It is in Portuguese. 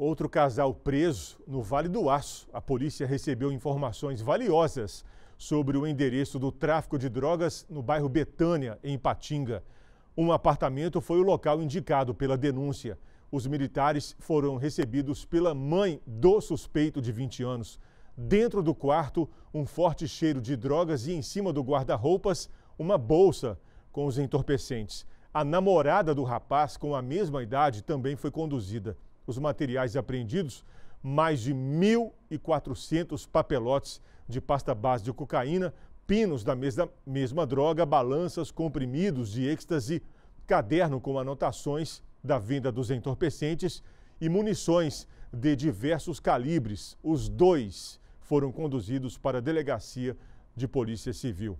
Outro casal preso no Vale do Aço. A polícia recebeu informações valiosas sobre o endereço do tráfico de drogas no bairro Betânia, em Patinga. Um apartamento foi o local indicado pela denúncia. Os militares foram recebidos pela mãe do suspeito de 20 anos. Dentro do quarto, um forte cheiro de drogas e em cima do guarda-roupas, uma bolsa com os entorpecentes. A namorada do rapaz, com a mesma idade, também foi conduzida. Os materiais apreendidos, mais de 1.400 papelotes de pasta base de cocaína, pinos da mesma, mesma droga, balanças, comprimidos de êxtase, caderno com anotações da venda dos entorpecentes e munições de diversos calibres. Os dois foram conduzidos para a delegacia de Polícia Civil.